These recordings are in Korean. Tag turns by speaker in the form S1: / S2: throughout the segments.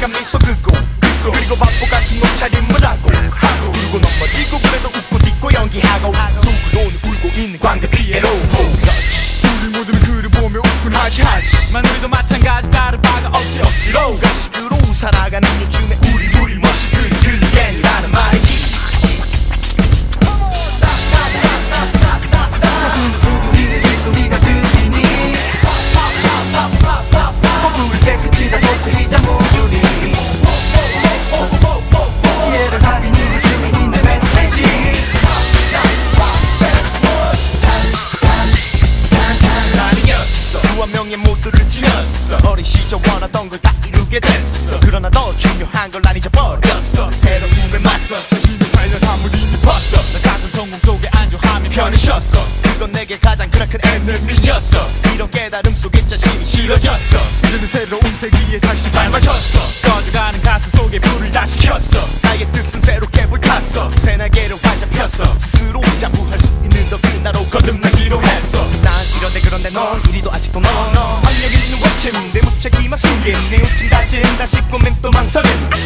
S1: 빨간 미소 긋고 긋고 그리고 바보 같은 옷차림을 하고 하고 울고 넘어지고 그래도 웃고 딛고 연기하고 속으로는 울고 있는 광대 피에로
S2: 우리 모두는 그를 보며 웃곤 하지. 하지
S3: 만 우리도 마찬가지 다
S1: 그러나 더 중요한 걸 난 잊어버렸어. 새로운 꿈에 맞서
S2: 자신을 달려 이미
S1: 봤어.
S3: 나 가끔 성공 속에 안주하며
S1: 편히 쉬었어. 그건 내게 가장 크나큰 에너미였어. 이런 깨달음 속에 자신이 싫어졌어.
S2: 이제는 새로운 세기에 다시
S1: 발 맞췄어.
S3: 꺼져가는 가슴 속에 불을 다시
S1: 켰어. 나의 뜻은 새롭게 불탔어. 새 날개를 활짝 폈어 스스로 자부할 수 있는 더큰 나로 거듭나기로 했어. 난 이런데 그런데 넌 이리도 아직도 넌 악력 있는 외침 내 무책임한 숨김 내 웃짐 다짐다 싶으면 또 망설임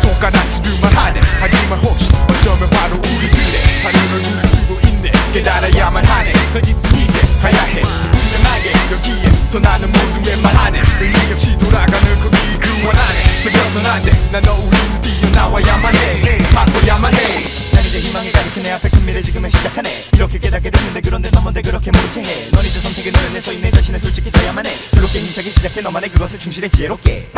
S2: 손가락질만 하네. 하지만 혹시 어쩌면 바로 우리들의 다른 얼굴일 수도 있네. 깨달아야만 하네.
S3: 그 짓은 이제
S2: 하야해. 분명하게 여기에 서 나는 모두의 말 안에 의미 없이 돌아가는 거기 그원 안에 속여선 안돼 난 너우리는 뛰어나와야만 해. 바꿔야만 해.
S1: 난 이제 희망이 가득해. 내 앞에 큰 미래 지금은 시작하네. 이렇게 깨닫게 됐는데 그런데 넌 뭔데 그렇게 모른 채해? 넌 이제 선택의 너에 내서 있네 자신을 솔직히 져야만 해. 슬롭게 힘차게 시작해. 너만의 그것을 충실해 지혜롭게